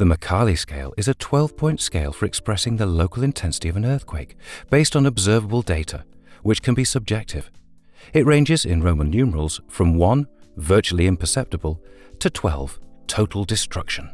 The Mercalli scale is a 12 point scale for expressing the local intensity of an earthquake based on observable data, which can be subjective. It ranges in Roman numerals from 1, virtually imperceptible, to 12, total destruction.